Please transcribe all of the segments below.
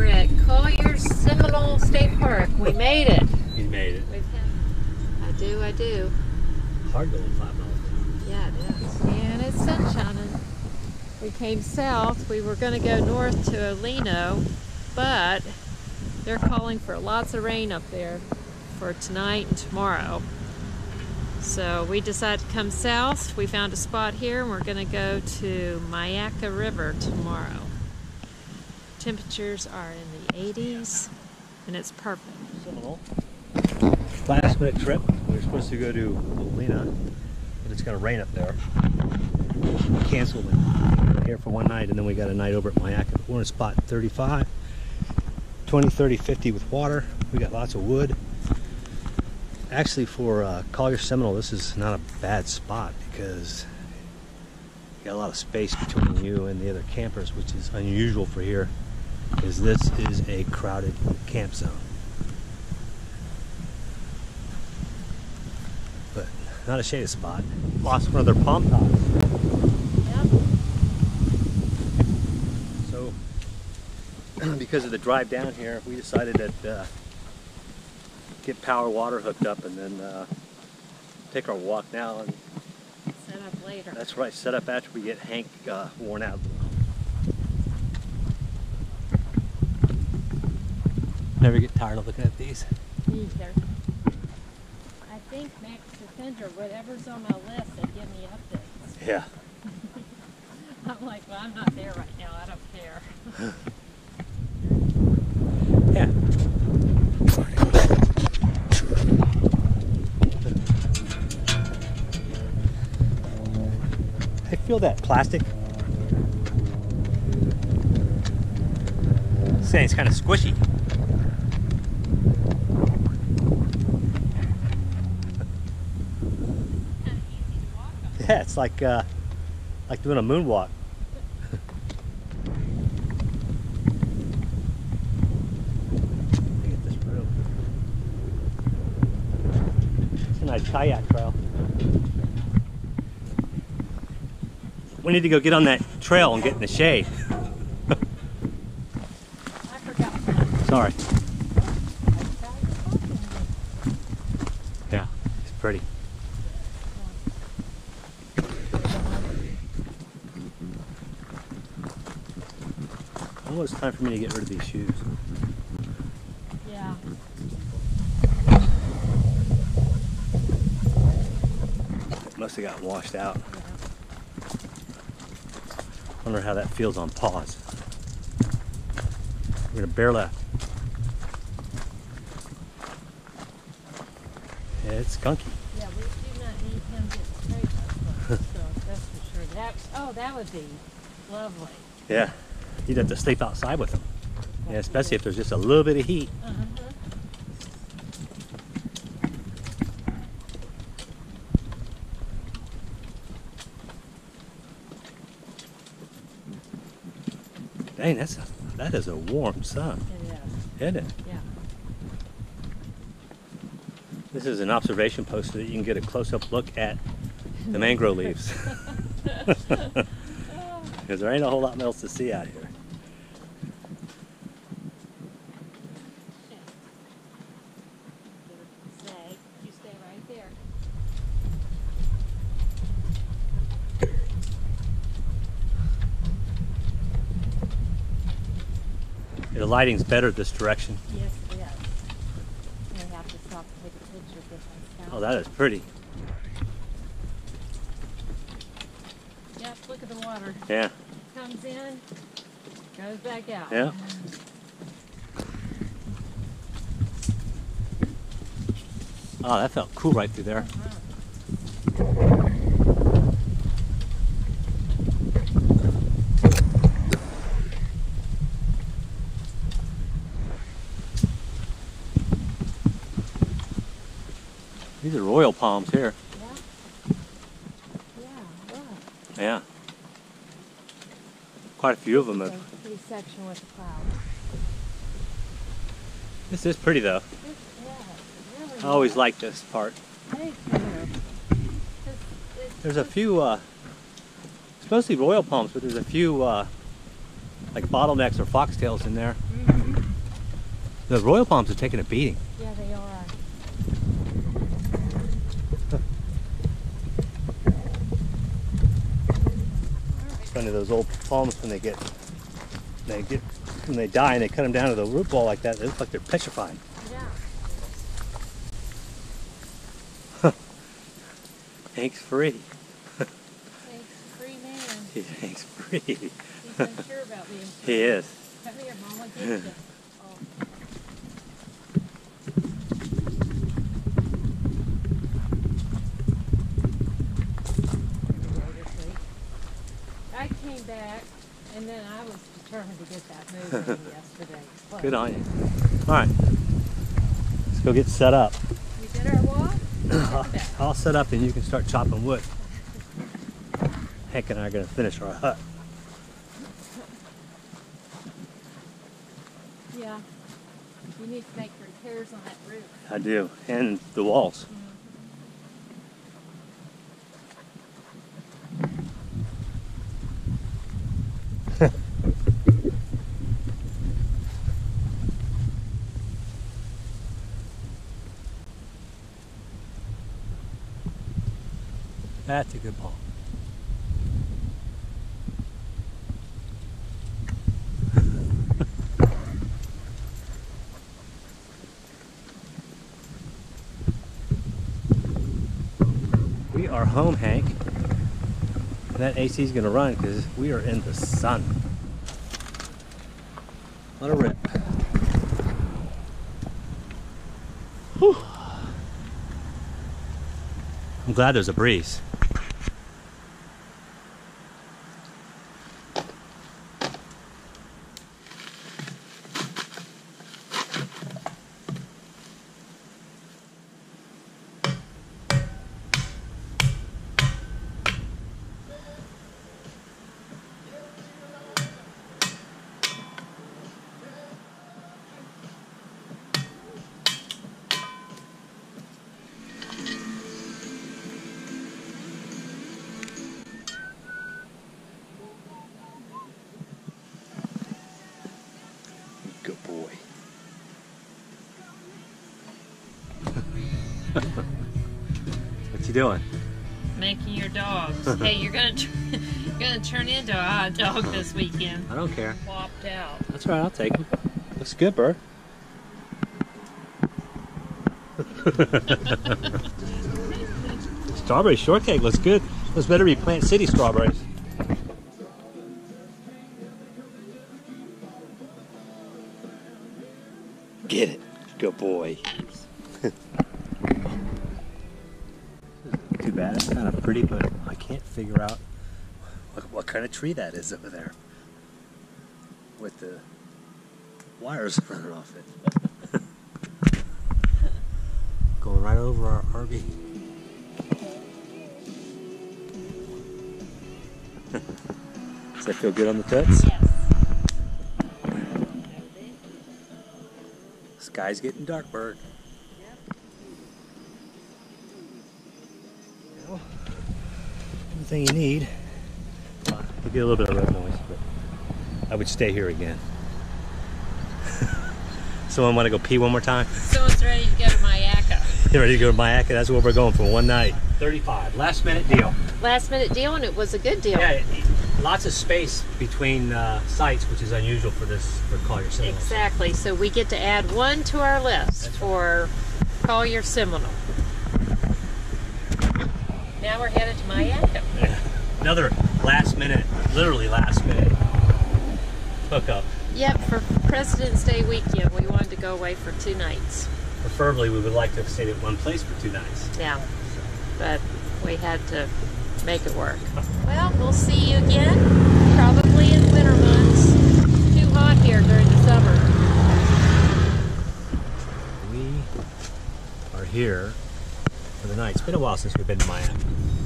We're at Collier Seminole State Park. We made it. You made it. We've had, I do, I do. Hard going five miles. Yeah, it is. And it's sunshining. We came south. We were going to go north to O'Leno, but they're calling for lots of rain up there for tonight and tomorrow. So we decided to come south. We found a spot here and we're going to go to Myakka River tomorrow. Temperatures are in the 80s and it's perfect. Last minute trip. We were supposed to go to O'Leno, but it's going to rain up there. We canceled it. We here for one night and then we got a night over at Myakka. We're in spot 35, 20, 30, 50 with water. We got lots of wood. Actually, for uh, Collier Seminole, this is not a bad spot because you got a lot of space between you and the other campers, which is unusual for here. Is this is a crowded camp zone. But not a shady spot. Lost one of their palm tops. So, because of the drive down here, we decided that uh, get power water hooked up and then uh, take our walk now. And Set up later. that's right, set up after we get Hank uh, worn out. Never get tired of looking at these. Either. I think Max Defender, whatever's on my list, they give me updates. Yeah. I'm like, well, I'm not there right now. I don't care. Yeah. I feel that plastic. Saying it's kind of squishy. Kind of easy to walk on. Yeah, it's like uh, like doing a moonwalk. Look this. It's a nice kayak trail. We need to go get on that trail and get in the shade. I forgot. one. Sorry. I forgot something. Yeah, it's pretty. Oh, Almost time for me to get rid of these shoes. Yeah. Must have got washed out. yeah. Wonder how that feels on paws. We're gonna bear left. Yeah, it's skunky. Yeah, we do not need him getting straight up so that's for sure. That, oh, that would be lovely. Yeah, you'd have to sleep outside with them. Yeah, especially if there's just a little bit of heat. Uh-huh. Dang, that's a, that is a warm sun, It is, isn't it? yeah. This is an observation post so that you can get a close-up look at the mangrove leaves. Because there ain't a whole lot else to see out here. Stay, you stay right there. The lighting's better this direction. Yes, it is. We have to stop to take a picture of this. Oh, that is pretty. Yep, look at the water. Yeah, Comes in, goes back out. yeah. Oh, that felt cool right through there. These are royal palms here. Yeah. Yeah, look. Yeah. Quite a few of them. So Have. pretty section with the clouds. This is pretty though. It's, yeah, it's really I always like this part. Thank you. 'Cause it's There's a few, uh, it's mostly royal palms, but there's a few, uh, like bottlenecks or foxtails in there. Mhm. The royal palms are taking a beating. Yeah, they are. It's those old palms when they get they get when they die and they cut them down to the root ball like that, they look like they're petrified. Yeah. Hank's free. Thanks, free man. Hank's free. He's unsure about being free. He is. Come here, Mama, get you. Oh. I came back, and then I was determined to get that moving yesterday. But Good on you. All right. Let's go get set up. We did our walk. I'll, I'll set up and you can start chopping wood. Hank and I are going to finish our hut. Yeah. You need to make repairs on that roof. I do. And the walls. That's a good ball. We are home, Hank. That AC is going to run because we are in the sun. Let it rip. Whew. I'm glad there's a breeze. You doing? Making your dogs. hey, you're gonna you're gonna turn into a hot dog this weekend. I don't care. Flopped out. That's right. I'll take him. Looks good, Bert. Strawberry shortcake looks good. Those better be Plant City strawberries. Get it. Good boy. Bad. It's kind of pretty, but I can't figure out what, what kind of tree that is over there with the wires running off it. Going right over our RV. Does that feel good on the tits? Yes. Sky's getting dark, bird. Everything you need. We get a little bit of road noise, but I would stay here again. Someone want to go pee one more time? Someone's ready to go to Myakka. You ready to go to Myakka? That's where we're going for one night. 35, last minute deal. Last minute deal, and it was a good deal. Yeah, lots of space between uh, sites, which is unusual for this for Collier Seminole. Exactly. So we get to add one to our list That's for Collier Seminole. Now we're headed to Myakka. Another last minute, literally last minute hookup. Yep, for President's Day weekend, we wanted to go away for two nights. Preferably, we would like to have stayed at one place for two nights. Yeah, but we had to make it work. Well, we'll see you again, probably in winter months. Too hot here during the summer. We are here for the night. It's been a while since we've been to Myakka.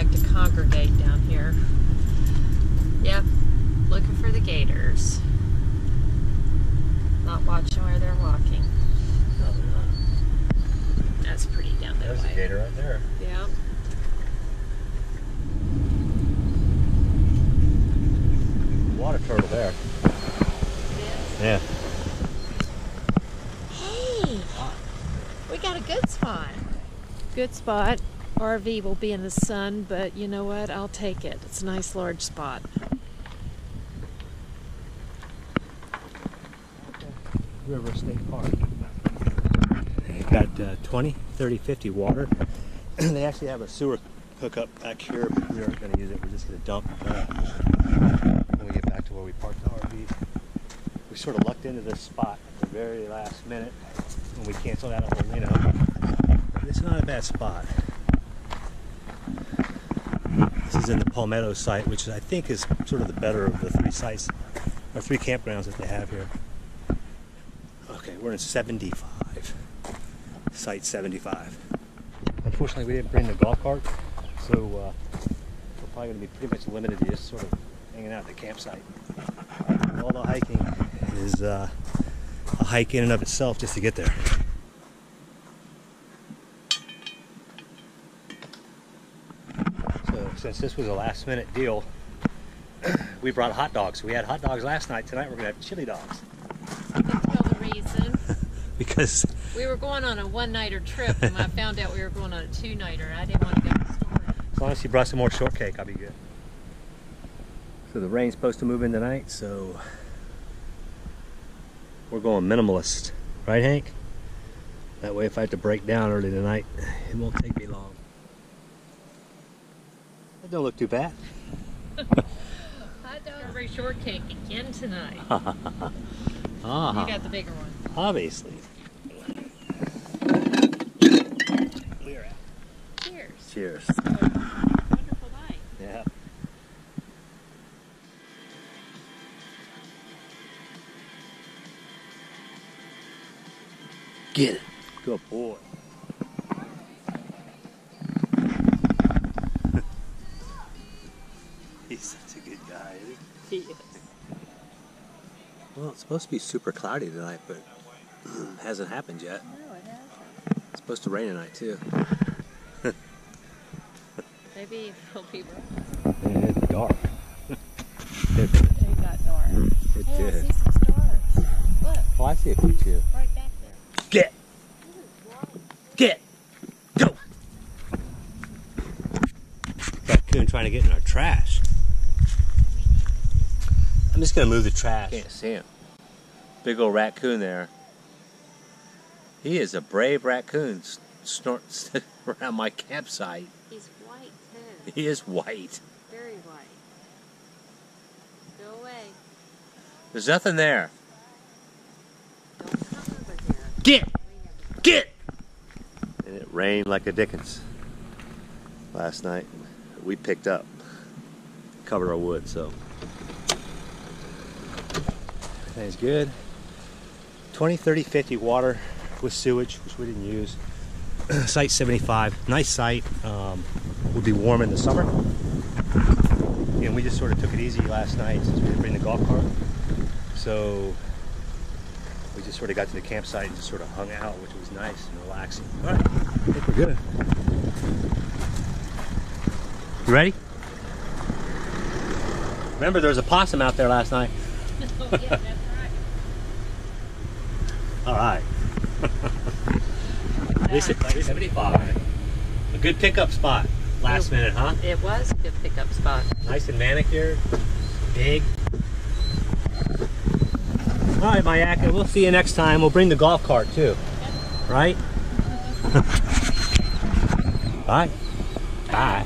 like to congregate down here. Yep, looking for the gators. Not watching where they're walking. No, they're not. That's pretty down there. There's way. a gator right there. Yep. Water turtle there. Yeah. Hey, we got a good spot. Good spot. RV will be in the sun, but you know what? I'll take it. It's a nice large spot. River State Park. They've got uh, 20, 30, 50 water. they actually have a sewer hookup back here, but we aren't going to use it. We're just going to dump uh, when we get back to where we parked the RV. We sort of lucked into this spot at the very last minute when we canceled out of Molino. It's not a bad spot. This is in the Palmetto site, which I think is sort of the better of the three sites, or three campgrounds that they have here. Okay, we're in 75. Site 75. Unfortunately, we didn't bring the golf cart, so uh, we're probably going to be pretty much limited to just sort of hanging out at the campsite. All the hiking is uh, a hike in and of itself just to get there. So, since this was a last minute deal, we brought hot dogs. We had hot dogs last night. Tonight, we're going to have chili dogs I can tell the reason. because We were going on a one-nighter trip, and I found out we were going on a two-nighter. I didn't want to go to the store. As long as you brought some more shortcake, I'll be good. So the rain's supposed to move in tonight, so we're going minimalist, right, Hank? That way, if I have to break down early tonight, it won't take me long. That don't look too bad. Hot dog or shortcake again tonight. Ah, You got the bigger one. obviously. Clear out. Cheers. Cheers. Wonderful night. Yeah. Get it. Good boy. Supposed to be super cloudy tonight, but hasn't happened yet. No, it hasn't. It's supposed to rain tonight, too. Maybe it'll be wrong. It's dark. it, It got dark. it Hey, I did. see some stars. Look, Oh, I see a few, too. right back there. Get! Get! Go! Raccoon trying to get in our trash. I'm just gonna move the trash. Can't see him. Big old raccoon there. He is a brave raccoon s- snorting around my campsite. He's white too. He is white. Very white. Go away. There's nothing there. Don't come over here. Get! Get! And it rained like a Dickens last night. We picked up, covered our wood, so. Everything's good. 20, 30, 50 water with sewage, which we didn't use. site 75, nice site. Um, will be warm in the summer. And we just sort of took it easy last night since we didn't bring the golf cart. So we just sort of got to the campsite and just sort of hung out, which was nice and relaxing. All right, I think we're good. You ready? Remember, there was a possum out there last night. Oh, yeah, that's right. All right. this is 75. A good pickup spot. Last minute, huh? It was a good pickup spot. Nice and manicured. Big. All right, Myakka, we'll see you next time. We'll bring the golf cart too. Right? Bye. Bye.